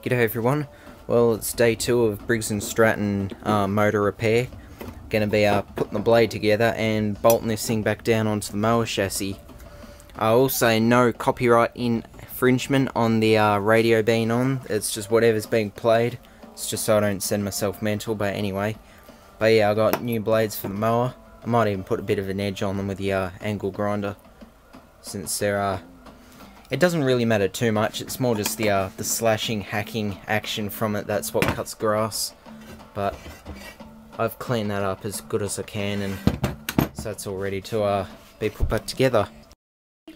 G'day everyone. Well, it's day two of Briggs & Stratton uh, motor repair. Gonna be uh, putting the blade together and bolting this thing back down onto the mower chassis. I will say no copyright infringement on the uh, radio being on. It's just whatever's being played. It's just so I don't send myself mental, but anyway. But yeah, I got new blades for the mower. I might even put a bit of an edge on them with the uh, angle grinder. Since they're uh, it doesn't really matter too much. It's more just the uh, the slashing, hacking action from it. That's what cuts grass. But I've cleaned that up as good as I can, and so that's all ready to uh, be put back together.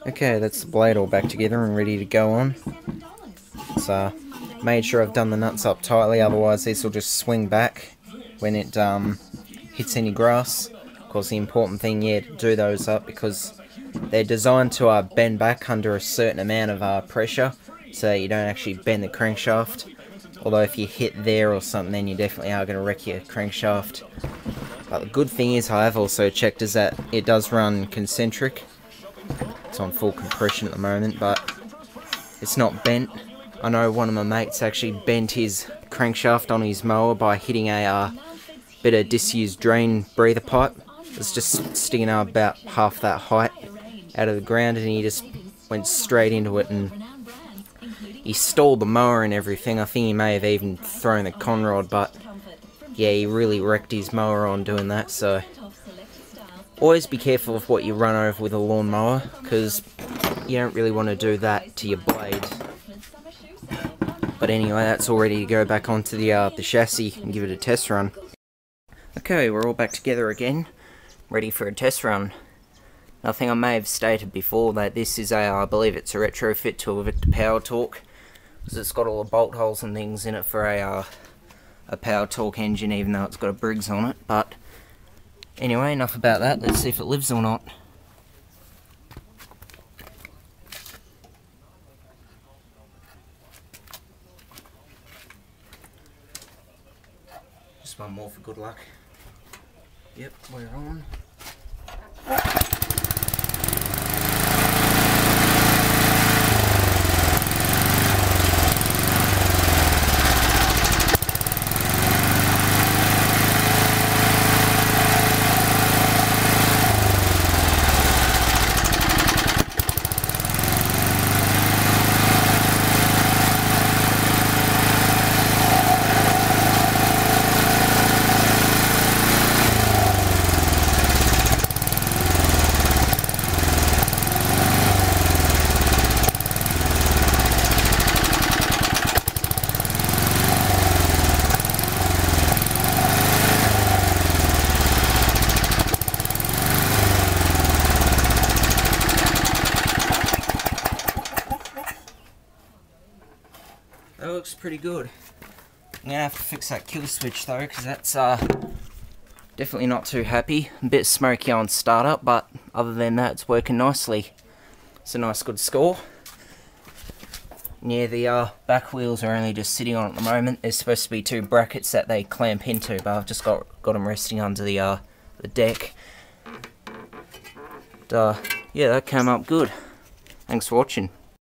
Okay, that's the blade all back together and ready to go on. So uh, made sure I've done the nuts up tightly, otherwise this will just swing back when it um, hits any grass. Of course, the important thing, yeah, to do those up because they're designed to uh, bend back under a certain amount of uh, pressure, so you don't actually bend the crankshaft. Although if you hit there or something, then you definitely are going to wreck your crankshaft. But the good thing is, I have also checked, is that it does run concentric. It's on full compression at the moment, but it's not bent. I know one of my mates actually bent his crankshaft on his mower by hitting a uh, bit of disused drain breather pipe. It's just sticking out about half that height out of the ground and he just went straight into it and he stalled the mower and everything. I think he may have even thrown the conrod, but yeah, he really wrecked his mower on doing that, so always be careful of what you run over with a lawnmower, because you don't really want to do that to your blade. But anyway, that's all ready to go back onto the, uh, the chassis and give it a test run. Okay, we're all back together again, ready for a test run. I think I may have stated before that this is a, I believe it's a retrofit to a Victor Power Torque, because it's got all the bolt holes and things in it for a, uh, a Power Torque engine, even though it's got a Briggs on it. But anyway, enough about that. Let's see if it lives or not. Just one more for good luck. Yep, we're on. Thank you. That looks pretty good. I'm gonna have to fix that kill switch though, because that's uh, definitely not too happy. A bit smoky on startup, but other than that, it's working nicely. It's a nice good score. Yeah, the uh, back wheels are only just sitting on at the moment. There's supposed to be two brackets that they clamp into, but I've just got got them resting under the uh, the deck. Uh, yeah, that came up good. Thanks for watching.